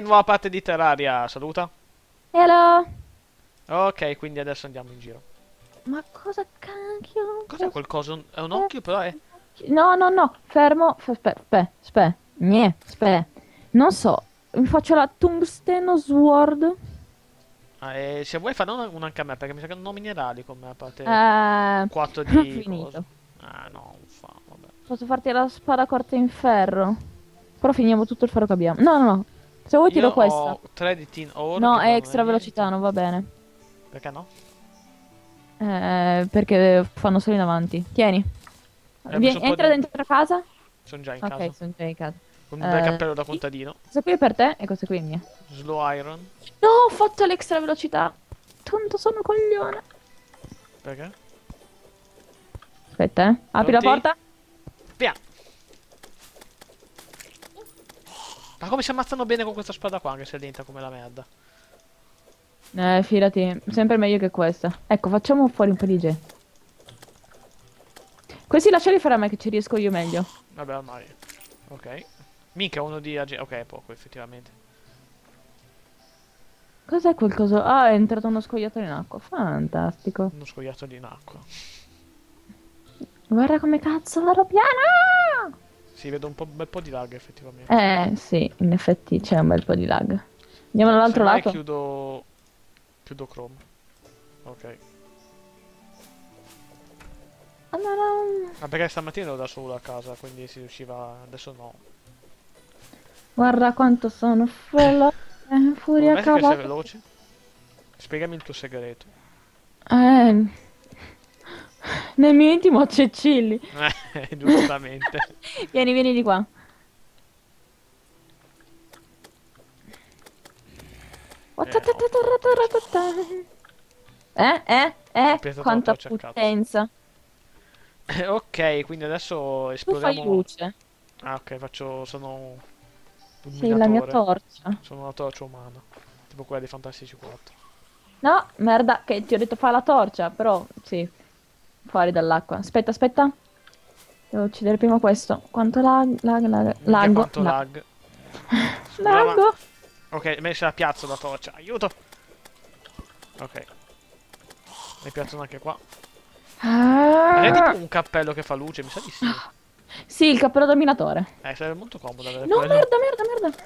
Nuova parte di Terraria, saluta. Hello. Ok, quindi adesso andiamo in giro. Ma cosa cacchio? Cos'è quel coso? È un occhio però è... No, no, no, fermo. Aspetta, aspetta, aspetta. Gne, aspetta. Non so, mi faccio la tungsteno sword. Ah, e se vuoi fare una, una anche a me, perché mi sa che non ho minerali con me, a parte Eh, 4 ho di finito. Ah, no, non fa, vabbè. Posso farti la spada corta in ferro. Però finiamo tutto il ferro che abbiamo. No, no, no. Se vuoi tiro questa. ho 3 di tin ore. No, è extra velocità, non va bene. Perché no? Eh, perché fanno solo in avanti. Tieni. Eh, Vieni, entra di- dentro casa. Sono già in Ok, casa. sono già in casa. Con un bel Eh, cappello da contadino. Questa qui è per te e questa qui è mia. Slow iron. No, ho fatto l'extra velocità. Tanto sono coglione. Perché? Aspetta, eh. Apri la Pronti? porta. Via! Ma come si ammazzano bene con questa spada qua, anche se è lenta come la merda. Eh, fidati, sempre meglio che questa. Ecco, facciamo fuori un po' di gente. Questi lasciali fare a me che ci riesco io meglio. Vabbè, ormai. Ok. Minchia, uno di ag- Ok, è poco, effettivamente. Cos'è quel coso? Ah, è entrato uno scoiattolo in acqua. Fantastico. Uno scoiattolo in acqua. Guarda come cazzo vado piano! Si vede un, po', un bel po' di lag, effettivamente. Eh, sì, in effetti c'è un bel po' di lag. Andiamo dall'altro lato. chiudo... Chiudo Chrome. Ok. Ah, no, no. Ma perché stamattina ero da solo a casa, quindi si riusciva... Adesso no. Guarda quanto sono veloce. Furia cavallo. veloce? Spiegami il tuo segreto. Eh. Nel mio intimo c'è Chilli. Eh, giustamente. Vieni, vieni di qua. Eh, eh, eh, Penso quanta potenza. Eh, ok, quindi adesso Tu esploriamo... luce. Ah, ok, faccio... Sono... Sei la mia torcia. Sono una torcia umana. Tipo quella di Fantastici 4. No, merda, che ti ho detto fa la torcia, però sì. Fuori dall'acqua. Aspetta, aspetta. Devo uccidere prima questo. Quanto lag, lag, lag, lago. quanto la- lag. Scusa, ma- Lago. Ok, messa a piazza la torcia. Aiuto! Ok. Ne piazzano anche qua. Ma è Ah. tipo un cappello che fa luce, mi sa di sì. Sì, il cappello dominatore. Eh, sarebbe molto comodo avere No, quello. merda, merda, merda.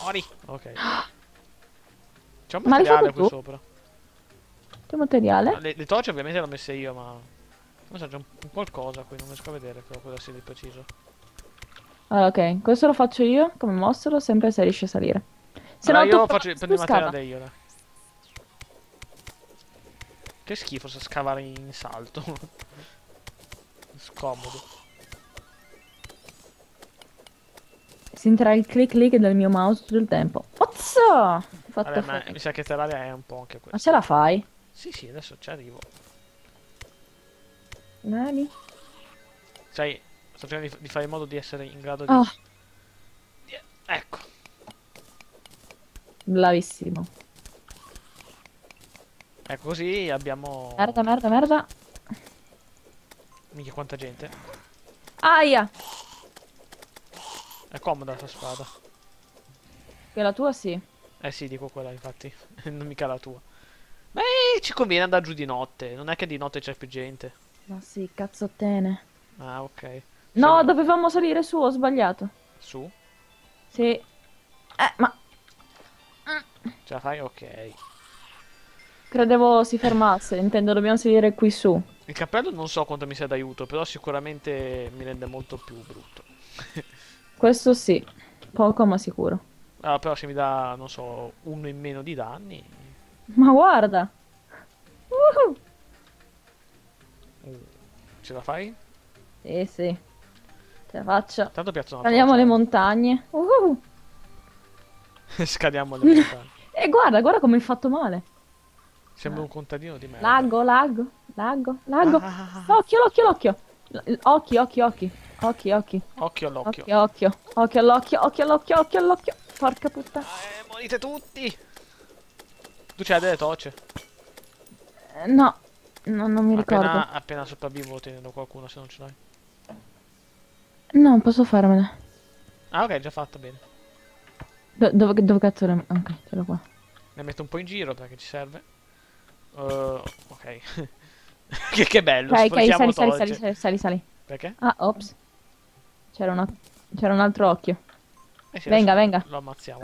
Muori! Ok. C'è un materiale qui tu? sopra. Che materiale? Le, le torce ovviamente le ho messe io, ma... Non so, c'è un, un qualcosa qui, non riesco a vedere però cosa sia di preciso. Allora, ok, questo lo faccio io come mostro, sempre se riesci a salire. Se allora, no, tu io faccio, prendo materiale io, dai. Che schifo se scavare in salto. Scomodo. Sentirà il click click del mio mouse tutto il tempo. Ozza! Fatto Vabbè, ma mi sa che Terraria è un po' anche Ma questo. ce la fai? Sì, sì, adesso ci arrivo. Vieni. Sai, sto cercando di, di fare in modo di essere in grado di... Oh, di- Ecco. bravissimo. Ecco, così abbiamo... Merda, merda, merda. Minchia, quanta gente. Aia! È comoda sta spada. Che la tua sì. Eh sì, dico quella, infatti. non mica la tua. Ma eh, ci conviene andare giù di notte. Non è che di notte c'è più gente. Ma sì, cazzottene. Ah, ok. No, Sì. dovevamo salire su, ho sbagliato. Su? Sì. Eh, ma Ce la fai? Ok. credevo si fermasse. Intendo, dobbiamo salire qui su. Il cappello non so quanto mi sia d'aiuto, però sicuramente mi rende molto più brutto. Questo sì. Poco ma sicuro. Allora, però se mi dà, non so, uno in meno di danni... Ma guarda. Uh, ce la fai? Sì, sì. Ce la faccio. Tanto Saliamo torcia. le montagne. Uh. Scadiamo le montagne. E guarda, guarda come hai fatto male. Sembra un contadino di merda. Lago, lago, lago, lago. Ah, ah, ah. Occhio, occhio, l'occhio. L- Occhi, occhi, occhi. Occhi, occhi. Occhio all'occhio. Occhio, occhio. Occhio all'occhio, occhio all'occhio, occhio all'occhio. Porca puttana. Eh, morite tutti! Tu c'hai delle torce? Eh, No, no, non mi ricordo. Appena, appena sopravvivo tenendo qualcuno se non ce l'hai. No, posso farmene. Ah, ok, già fatto, bene. Do- dove, dove cazzo le... Ok, ce l'ho qua. Ne metto un po' in giro perché ci serve. Uh, ok. che, che bello, Ok, ok, sfruttiamo sali, sali, sali, sali, sali, sali. Perché? Ah, ops. C'era una... Un altro occhio. Eh sì, Venga, venga. Lo ammazziamo.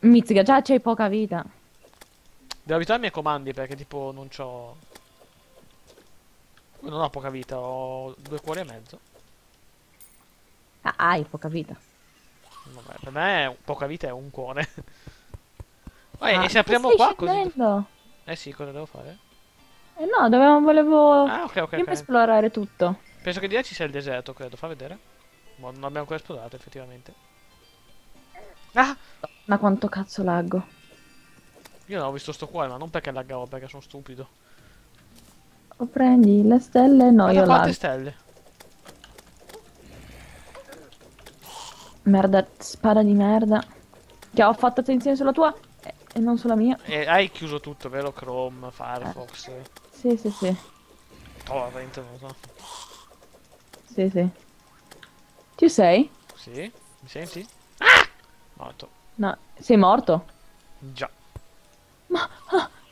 Mizzica, già c'hai poca vita. Devo abituarmi ai comandi perché tipo non c'ho... Non ho poca vita, ho due cuori e mezzo. Ah, hai poca vita. Vabbè, per me poca vita è un cuore. Poi, Ah, e se apriamo qua così... scendendo? Eh sì, cosa devo fare? Eh no, dovevamo, volevo... Ah, ok, ok, prima ok. esplorare tutto. Penso che di là ci sia il deserto, credo. Fa vedere. Ma non abbiamo ancora esplorato, effettivamente. Ah! Ma quanto cazzo laggo. Io non ho visto sto cuore, ma non perché laggavo, perché sono stupido. O prendi le stelle? No, io quante stelle. Merda, spada di merda. Che ho fatto attenzione sulla tua e- non sulla mia. E hai chiuso tutto, vero? Chrome, Firefox, Sì, sì, sì. Torrent, non so. Sì, sì. Ci sei? Sì? Mi senti? Ah! Morto. No, sei morto? Già.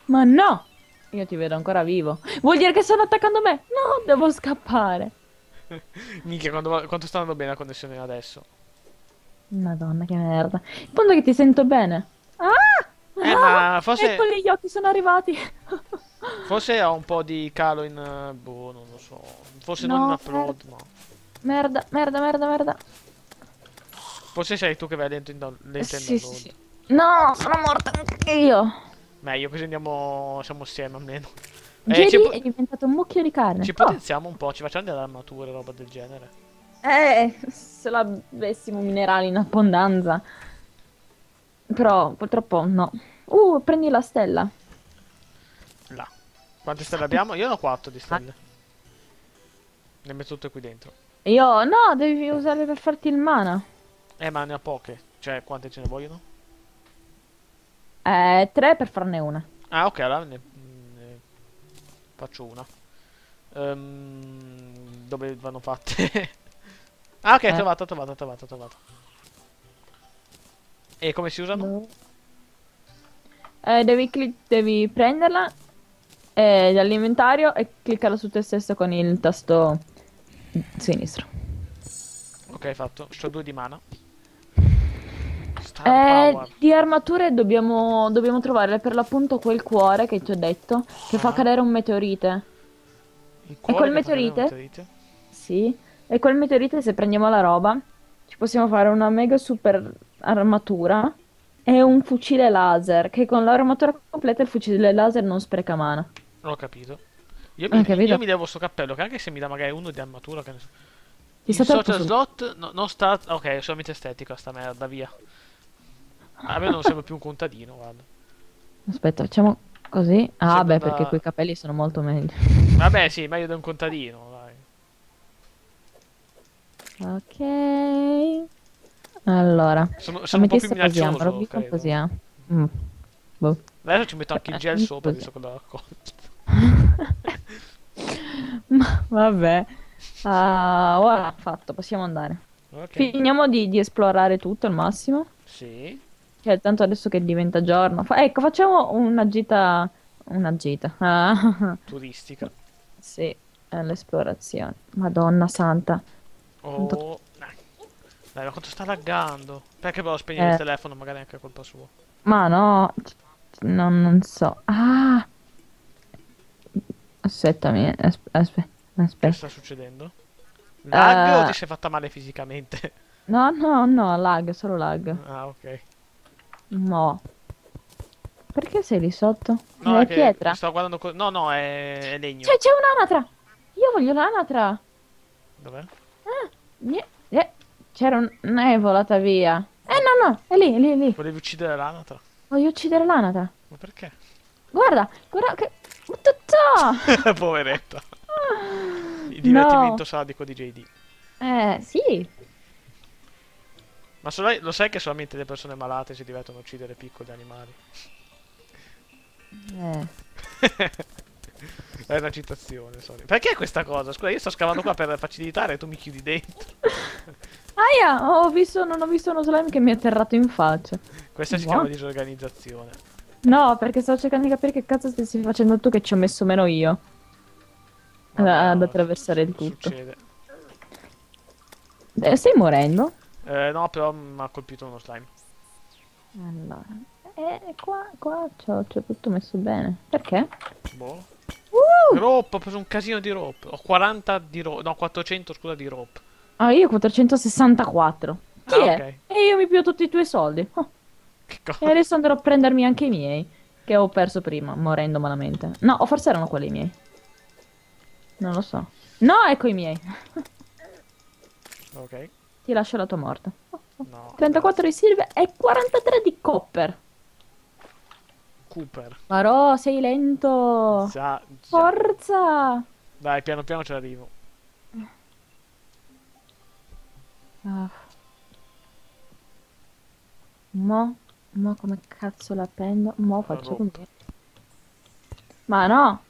Ma no! Io ti vedo ancora vivo. Vuol dire che stanno attaccando me? No, devo scappare. Minchia, quando- quanto sta andando bene la connessione adesso? Madonna, che merda. Il punto è che ti sento bene. Ah! Eh, Ah! ma forse- Eccoli gli occhi sono arrivati. Forse ho un po' di calo in... Boh, non lo so. Forse No, non in upload, no. Merda, merda, merda, merda. Forse sei tu che vai lento in, download. sì, sì. No, sono morta anche io. Meglio, così andiamo... Siamo assieme almeno. Eh, ci, po- è diventato un mucchio di carne. ci Oh, potenziamo un po', ci facciamo delle armature, roba del genere. eh, se l'avessimo minerali in abbondanza. Però purtroppo no. Uh, prendi la stella. Là. Quante stelle abbiamo? Io ne ho 4 di stelle. Ne metto tutte qui dentro. Io no, devi usarle per farti il mana. Eh, ma ne ho poche. Cioè, quante ce ne vogliono? Eh, tre per farne una. Ah, ok, allora ne, ne faccio una. Ehm, dove vanno fatte? ah, ok, Eh. trovato, trovato, trovato, trovato. E come si usano? Eh, devi, devi prenderla eh, dall'inventario e cliccarla su te stesso con il tasto sinistro. Ok, fatto. C'ho due di mana. Eh, di armature dobbiamo, dobbiamo trovare per l'appunto quel cuore che ti ho detto, che fa Ah. cadere un meteorite. Fa cadere meteorite? meteorite? Sì, e quel meteorite se prendiamo la roba ci possiamo fare una mega super armatura e un fucile laser, che con l'armatura completa il fucile laser non spreca mana. Non ho capito. Io mi, capito? io mi levo sto cappello, che anche se mi dà magari uno di armatura, che ne so. Il social slot no- non sta... Ok, è solamente estetica sta merda, via. A me non sembra più un contadino, guarda. Aspetta, facciamo così. Ah, beh, da- perché quei capelli sono molto meglio. Vabbè, sì, meglio di un contadino, dai. Ok. Allora, Sono, sono un po' più così, minaccioso, Robby, credo. così, eh. Mm. Boh. Adesso ci metto anche il gel Eh, sopra, così. visto che l'ho raccolto. Ma vabbè. Ah, ora fatto, possiamo andare. Ok. Finiamo di, di esplorare tutto al massimo. Sì. Cioè, tanto adesso che diventa giorno. Fa- ecco, facciamo una gita. Una gita. Ah, Turistica. sì, all'esplorazione. Madonna santa. Oh. Dai, Dai, ma quanto sta laggando? Perché volevo spegnere Eh. il telefono, magari anche colpa sua. Ma no, non, non so. Ah! Aspettami, asp- aspe- Che aspetta. sta succedendo? Lag o Eh. ti sei fatta male fisicamente? No, no, no, lag, solo lag. Ah, ok. No. Perché sei lì sotto? No, è pietra? Sto guardando... no, no, è, è legno. Cioè, c'è un'anatra! Io voglio l'anatra! Dov'è? Nie- eh, c'era un... è volata via. Eh, no, no, è lì, è lì, è lì. Volevi uccidere l'anatra? Voglio uccidere l'anatra. Ma perché? Guarda, guarda che... Tutto! Poveretta. Il divertimento sadico di JD. Eh, sì. Ma lo sai che solamente le persone malate si divertono a uccidere piccoli animali? Eh. È una citazione, sorry. Perché questa cosa? Scusa, io sto scavando qua per facilitare e tu mi chiudi dentro. Aia, ho visto, non ho visto uno slime che mi è atterrato in faccia. Questa si chiama disorganizzazione. No, perché stavo cercando di capire che cazzo stessi facendo tu che ci ho messo meno io. Ad- Vabbè, ad no, attraversare il tutto. Succede. Eh, stai morendo? Eh, no, però mi ha colpito uno slime. Allora. Eh, qua, qua c'ho, tutto messo bene. Perché? Boh. Uh! Rope, ho preso un casino di rope. Ho 40 di rope. No, 400 scusa di rope. Ah, io 464. Chi Ah, è? ok. E io mi piglio tutti i tuoi soldi. Oh, e adesso andrò a prendermi anche i miei. Che ho perso prima, morendo malamente. No, o forse erano quelli miei. Non lo so. No, ecco i miei. Ok. Ti lascio la tua morte. No. 34 di silver e 43 di copper. Cooper. Marò, sei lento. Già, già. Forza. Dai, piano piano ci arrivo. Ah. Mo, mo come cazzo la prendo? Mo faccio così. Ma no.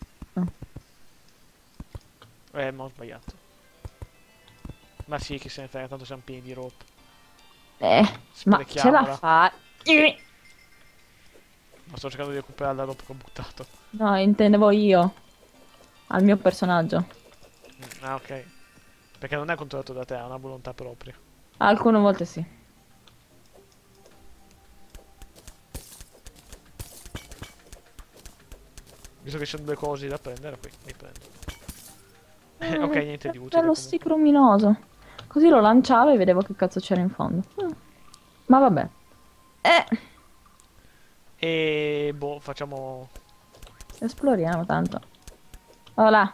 Eh, ma ho sbagliato. Ma sì, che se ne frega, tanto siamo pieni di rope. Eh, ma ce la Sprechiamola. fa. Eh. Ma sto cercando di recuperare la rope che ho buttato. No, intendevo io. Al mio personaggio. Mm, Ah, ok. Perché non è controllato da te, ha una volontà propria. Alcune volte sì. Visto che ci sono due cose da prendere, qui mi prendo. Eh, ok, niente di utile. Bello comunque. stick luminoso. Così lo lanciavo e vedevo che cazzo c'era in fondo. Mm. Ma vabbè. Eh, E boh, facciamo. esploriamo tanto. Voilà.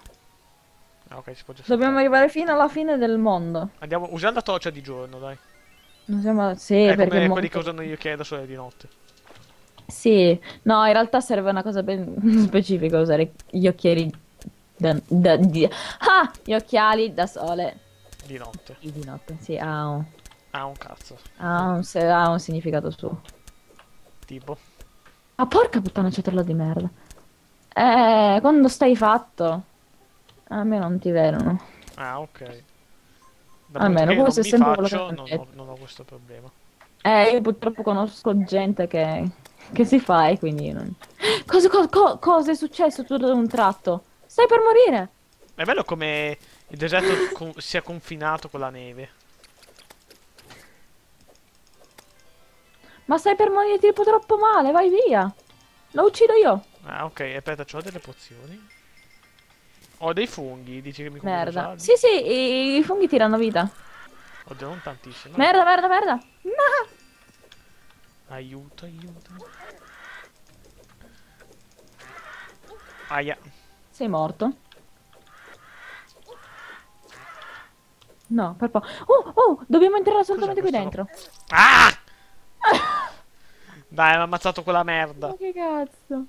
Ah, ok, si può già Dobbiamo arrivare fino alla fine del mondo. Andiamo, usiamo la torcia di giorno, dai. Non siamo... Sì, è perché come quelli che usano che è da sole di notte. Sì, no, in realtà serve una cosa ben specifica usare gli occhiali da, da- di- Ah! Gli occhiali da sole Di notte. di notte. Sì, ha un, Ah, un cazzo. ha un, se- ha un significato suo. Tipo. Ah, porca puttana, cetrola di merda. Eh, quando stai fatto, a me non ti vedono. Ah, ok. Almeno, che non questo è sempre quello che faccio, non ho, non ho questo problema. Eh, io purtroppo conosco gente che, che si fa e quindi non... Cosa, co- co- cosa è successo tutto ad un tratto? Stai per morire! È bello come il deserto con- sia confinato con la neve. Ma stai per morire tipo troppo male, vai via! Lo uccido io! Ah, ok, aspetta, ho delle pozioni. Ho dei funghi, dici che mi Merda. Sì, sì, i, i funghi ti danno vita. Oddio, non tantissimo. Merda, merda, merda! No! Aiuto, aiuto. Aia. Sei morto? No, per po'. Oh, oh, dobbiamo entrare assolutamente qui dentro. questo Ah! Dai, mi ha ammazzato quella merda. Ma che cazzo?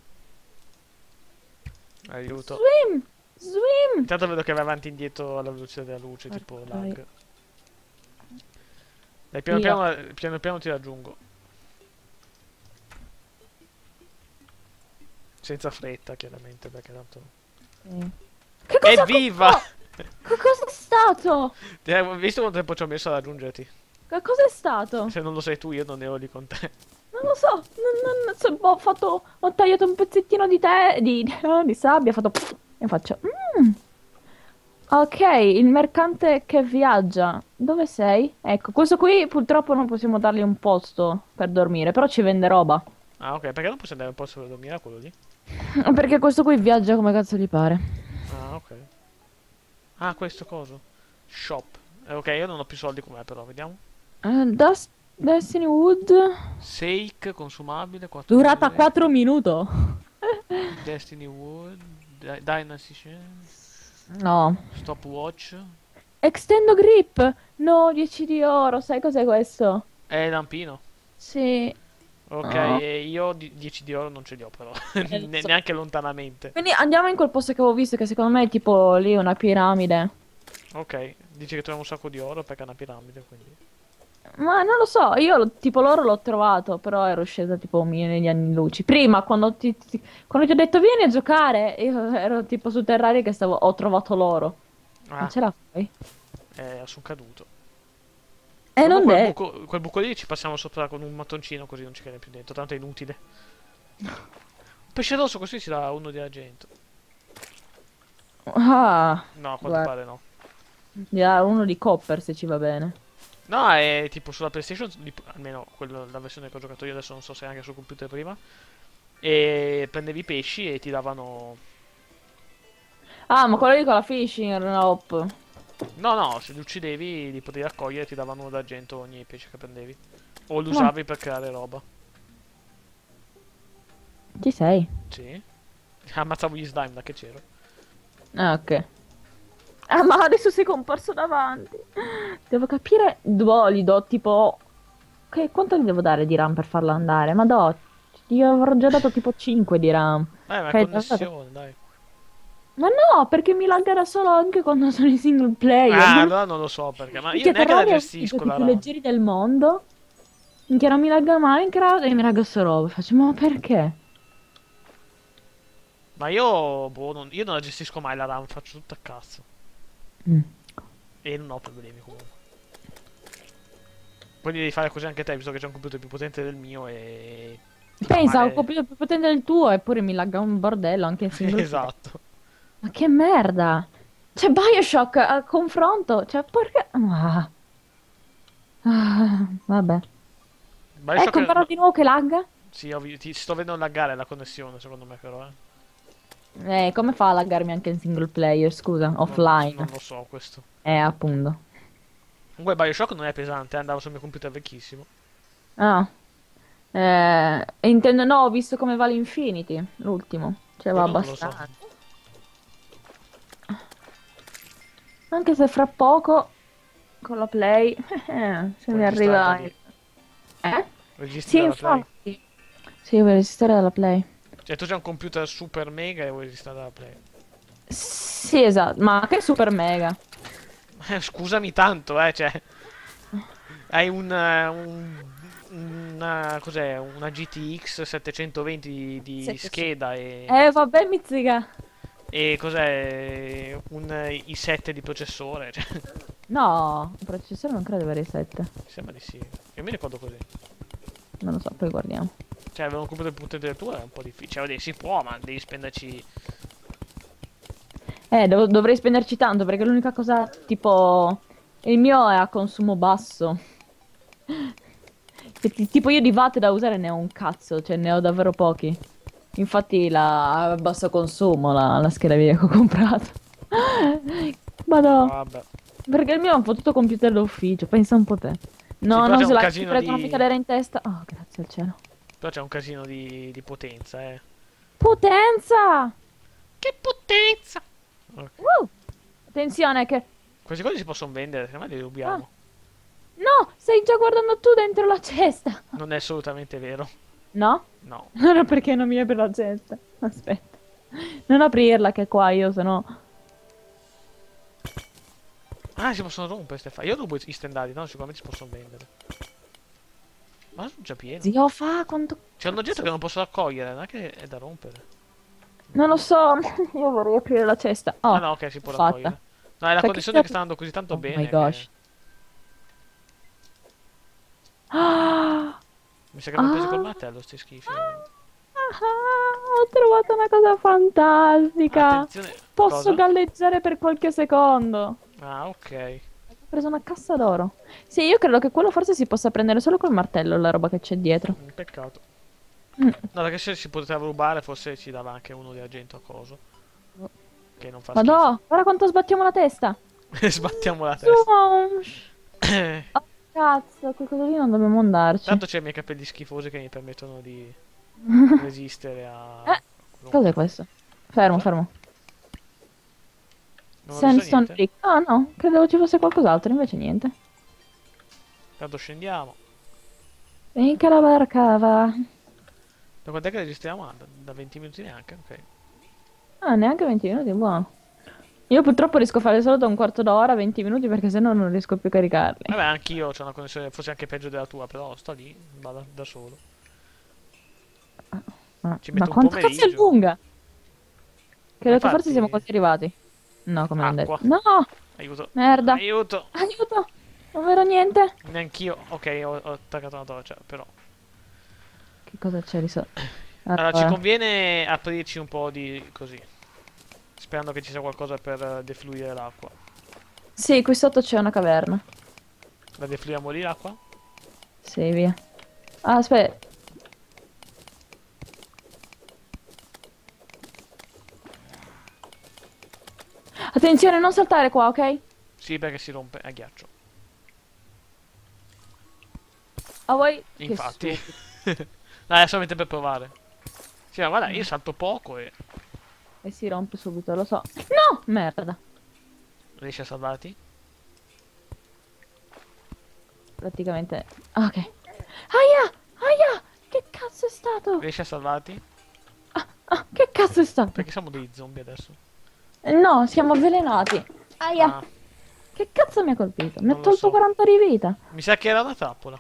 Aiuto. Swim! Swim! Intanto vedo che va avanti e indietro alla velocità della luce, tipo Porca lag. Dai, piano piano, piano piano ti raggiungo. Senza fretta, chiaramente, perché tanto... Sì. Che cosa Evviva! Co- Che cosa è stato? Ti hai visto quanto tempo ci ho messo a raggiungerti? Che cosa è stato? Se non lo sai tu, io non ero lì con te. Non lo so. Non, non- so- ho fatto. Ho tagliato un pezzettino di te. Di, di sabbia. Ho fatto. e faccio. "Mm". Ok, il mercante che viaggia. Dove sei? Ecco, questo qui purtroppo non possiamo dargli un posto per dormire. Però ci vende roba. Ah, ok, perché non posso andare un po' solo a dormire a quello lì? Perché questo qui viaggia come cazzo gli pare. Ah, questo coso. Shop. Eh, ok, io non ho più soldi com'è però, vediamo. Eh, Dust- Destiny Wood. Sake, consumabile, 4 Durata 4 minuti. Destiny Wood, Dynasty Chance, No. Stopwatch. Extendo grip. No, 10 di oro. Sai cos'è questo? È lampino. Sì. Ok, e io di- 10 di oro non ce li ho però. Eh, Ne- neanche lontanamente. Quindi andiamo in quel posto che avevo visto, che secondo me è tipo lì una piramide. Ok, dici che troviamo un sacco di oro perché è una piramide, quindi. Ma non lo so, io tipo l'oro l'ho trovato, però ero scesa tipo un milione di anni luci. Prima, quando ti, ti- quando ti ho detto vieni a giocare, io ero tipo su Terraria che stavo, ho trovato l'oro. Ah, Non ce la fai? eh, sono caduto. Eh, non quel devi. buco, quel buco lì ci passiamo sopra con un mattoncino così non ci cade più dentro, tanto è inutile. Un pesce rosso così ci dà uno di argento. Ah, No, a quanto pare no. gli dà uno di copper se ci va bene. No, è tipo sulla PlayStation, almeno quello, la versione che ho giocato io, adesso non so se anche sul computer prima. E prendevi i pesci e ti davano... Ah, ma quello lì con la fishing rope. No, no, se li uccidevi li potevi raccogliere e ti davano uno d'argento ogni pesce che prendevi. O li usavi per creare roba. Ci sei? Sì. Ammazzavo gli slime da che c'ero. Ah, ok. Ah, ma adesso sei comparso davanti. Devo capire. Do, gli do tipo. Che, quanto gli devo dare di RAM per farlo andare? Ma do. Gli avrò già dato tipo 5 di RAM. Eh, ma è connessione, dai. Ma no, perché mi laggerà solo anche quando sono in single player. Ah, allora non lo so perché, ma io Minchia, neanche la gestisco la più leggeri del mondo. Minchia, non mi lagga Minecraft e mi lagga sto roba. Faccio, ma perché? Ma io, boh, non, io non la gestisco mai la RAM, faccio tutto a cazzo. Mm. E non ho problemi comunque. Poi devi fare così anche te, visto che c'è un computer più potente del mio e... Pensa, ho è- computer più potente del tuo eppure mi lagga un bordello anche in single esatto. Ma che merda! C'è Bioshock a confronto! Cioè, perché? Ah. Ah, vabbè. Bioshock- Ecco, però di nuovo che lagga? Sì, vi- ti sto vedendo laggare la connessione, secondo me però, eh. Eh, come fa a laggarmi anche in single player, scusa? Non- Offline. Non, lo so questo. Eh, appunto. Comunque Bioshock non è pesante, eh, andava sul mio computer vecchissimo. Ah. Eh, intendo, no, ho visto come va l'Infinity, l'ultimo. Cioè, va abbastanza. Anche se fra poco, con la Play, eh, se mi arriva... registrare Eh? Registri Sì, dalla Play. infatti. Sì, vuoi resistere dalla Play. Cioè tu c'hai un computer super mega e vuoi registrare dalla Play. Sì, esatto, ma che super mega. Eh, scusami tanto, eh, cioè... Hai un... eh, un una, cos'è? Una GTX 720 di, di 700. scheda e, Eh, vabbè, mizzica. E cos'è? Un eh, i7 di processore, cioè, No, il processore non credo avere i 7. mi sembra di sì. Io mi ricordo così. Non lo so, poi guardiamo. Cioè, avere un computer del tuo è un po' difficile. Cioè, si può, ma devi spenderci... Eh, devo- dovrei spenderci tanto perché l'unica cosa, tipo, il mio è a consumo basso. Tipo io di watt da usare ne ho un cazzo, cioè ne ho davvero pochi. Infatti la a basso consumo la, la scheda video che ho comprato. Madò, Vabbè. perché il mio è un fottuto computer d'ufficio, pensa un po' te. No, non c'è se la ti prego, non di- mi cadere in testa. Oh, grazie al cielo. Però c'è un casino di, di potenza, eh. Potenza! Che potenza! Uh! Attenzione che... Queste cose si possono vendere, secondo me le rubiamo. No, stai già guardando tu dentro la cesta. Non è assolutamente vero. No? No. È perché non mi apre la cesta. Aspetta. Non aprirla che è qua io, sennò... Ah, si possono rompere ste fa. Io rubo i stendali, no? Sicuramente si possono vendere. Ma sono già pieno. Zio fa quanto... C'è un oggetto che non posso raccogliere, non è che è da rompere. Non lo so, io vorrei aprire la cesta. Oh, ah no, ok, si può fatta. raccogliere. No, è la Perché connessione io- che sta andando così tanto Oh bene. my che- gosh. Ah, Mi sa che preso Ah. col martello, sti schifi. ho trovato una cosa fantastica. Attenzione. Posso cosa? galleggiare per qualche secondo. Ah, ok. Ho preso una cassa d'oro. Sì, io credo che quello forse si possa prendere solo col martello, la roba che c'è dietro. Mm, Peccato. Mm. No, perché se si poteva rubare, forse ci dava anche uno di argento a coso. Che non fa Madò, guarda quanto sbattiamo la testa. Sbattiamo la testa. Oh, cazzo, quel coso lì non dobbiamo andarci. Tanto c'è i miei capelli schifosi che mi permettono di resistere a... Eh, Cos'è questo? Fermo, fermo. Non Sandstone brick. Ah no, credevo ci fosse qualcos'altro, invece niente. Tanto scendiamo. Minchia la barca va. Da quant'è che registriamo? Ah, da, da 20 minuti neanche, ok. Ah, neanche 20 minuti, buono. Io purtroppo riesco a fare solo da un quarto d'ora, 20 minuti, perché sennò non riesco più a caricarli. Vabbè, anch'io ho una connessione forse anche peggio della tua, però sto lì, vado da solo. Ah, ci Ma metto un quanto cazzo è pomeriggio. lunga? Credo che forse Infatti- siamo quasi arrivati. No, come non detto. No, Aiuto. merda. Aiuto. Aiuto. Non vedo niente. Neanch'io. Ok, ho, ho attaccato una torcia, però. Che cosa c'è di sotto? Allora, ci Allora, conviene aprirci un po' di così. Sperando che ci sia qualcosa per eh, defluire l'acqua. Sì, qui sotto c'è una caverna. La defluiamo lì l'acqua? Sì, via. Ah, aspetta. Attenzione, non saltare qua, ok? Sì, perché si rompe a ghiaccio. A voi? Che Infatti. Dai, è solamente per provare. Sì, ma guarda, io salto poco e E si rompe subito, lo so. No! Merda. riesci a salvarti? Praticamente... ah, Ok. Aia! Aia! Che cazzo è stato? Riesci a salvarti? Ah, che cazzo è stato? Perché siamo dei zombie adesso. No, siamo avvelenati. Aia! Ah, Che cazzo mi ha colpito? Mi ha tolto so. 40 di vita. mi sa che era una trappola.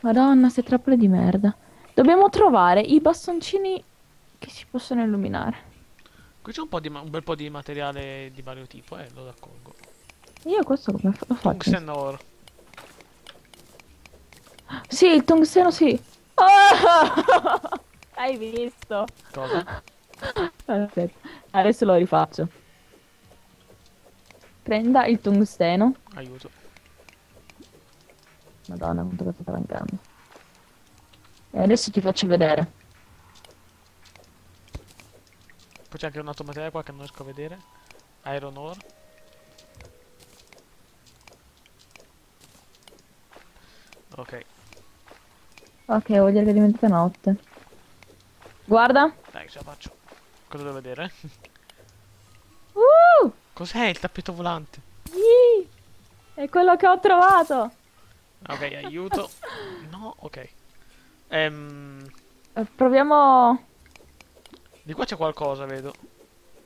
Madonna, sei trappole di merda. Dobbiamo trovare i bastoncini che si possono illuminare. Qui c'è un, po' di ma- un bel po' di materiale di vario tipo, eh, lo raccolgo. Io questo come lo faccio? Tungsten ore. Sì, il tungsteno sì. Ah! Hai visto? Cosa? Aspetta, adesso lo rifaccio. Prenda il tungsteno. Aiuto. Madonna, quanto cosa sta mancando. E adesso ti faccio vedere. Poi c'è anche un altro materiale qua che non riesco a vedere. Iron ore. Ok, Ok, vuol dire che è diventata notte. Guarda. dai, ce la faccio. Cosa devo vedere? Uh! Cos'è il tappeto volante? Yee! È quello che ho trovato. Ok, aiuto. No, ok. Ehm, Eh, Proviamo di qua c'è qualcosa, vedo.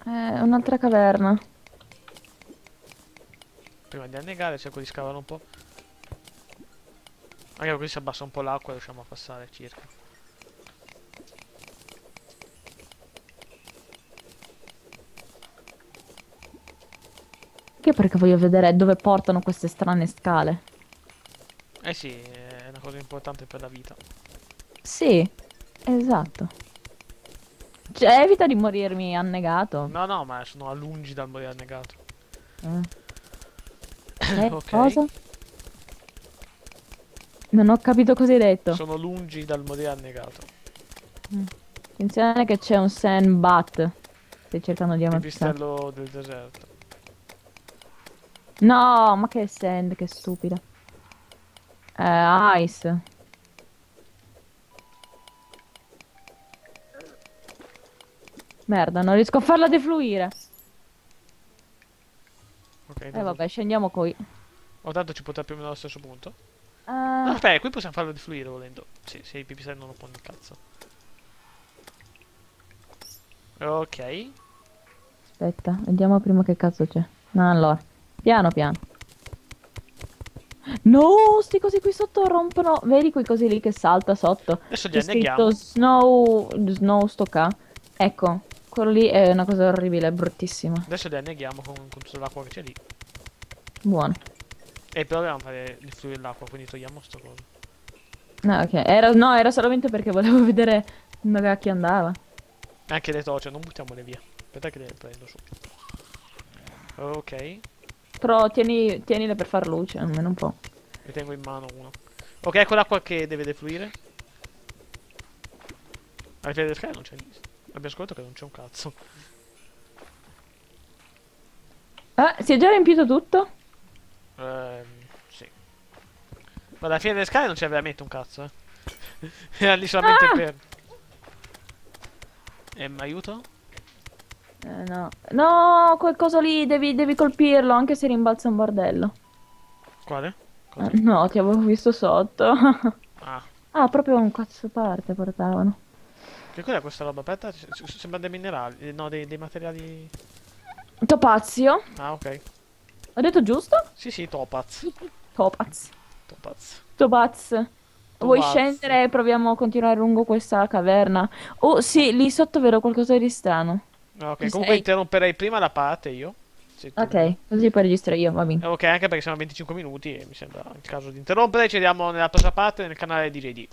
eh, un'altra caverna. Prima di annegare cerco di scavare un po'. Anche così si abbassa un po' l'acqua e riusciamo a passare circa. Che perché voglio vedere dove portano queste strane scale. Eh sì, è una cosa importante per la vita. Sì, esatto. Cioè, evita di morirmi annegato. No, no, ma sono a lungi dal morire annegato. Eh. Eh, Ok. cosa? Non ho capito cosa hai detto. Sono lungi dal morire annegato. Attenzione che c'è un sandbat. Stai cercando di Il ammazzare. pistello del deserto. No, ma che sand, che stupida. Eh, ice. Merda, non riesco a farla defluire. Ok, Eh vabbè, scendiamo qui. Oh, tanto ci potrà più o meno allo stesso punto. Eh, No, aspetta, qui possiamo farlo defluire volendo. Sì, se i pipistrelli non lo pone il cazzo. Ok. aspetta, vediamo prima che cazzo c'è. No, allora, piano piano. No, sti cosi qui sotto rompono. Vedi quei cosi lì che salta sotto? Adesso li anneghiamo. snow, snow stocca. Ecco, quello lì è una cosa orribile, è bruttissima. Adesso li anneghiamo con, con tutta l'acqua che c'è lì. Buono. E però dobbiamo fare defluire l'acqua, quindi togliamo sto coso. No, ok. Era, no, era solamente perché volevo vedere dove cacchio andava. Anche le torce, non buttiamole via. Aspetta che le prendo su. Ok, Però tieni, tienile per far luce, almeno un po'. ne tengo in mano uno. Ok, ecco l'acqua che deve defluire. Del sky non c'è niente. Abbiamo scoperto che non c'è un cazzo. Ah, si è già riempito tutto? Ehm, sì. Ma alla fine del sky non c'è veramente un cazzo, eh. Era lì solamente Ah! per... Ehm, aiuto? Eh, no. No, quel coso lì devi, devi colpirlo, anche se rimbalza un bordello. Quale? Cosa? no, ti avevo visto sotto. Ah, ah, proprio un cazzo parte portavano. Che cos'è questa roba? S- sembra dei minerali, eh, no, dei, dei materiali... Topazio. Ah, ok. Ho detto giusto? Sì, sì, topaz. Topaz. Topaz. Topaz. Vuoi Topaz. scendere e proviamo a continuare lungo questa caverna? Oh, sì, lì sotto vedo qualcosa di strano. Ah, ok, Ci comunque sei? interromperei prima la parte io. Ok, così poi registro io, va bene. Ok, anche perché siamo a 25 minuti e mi sembra il caso di interrompere. Ci vediamo nella prossima parte nel canale di JD.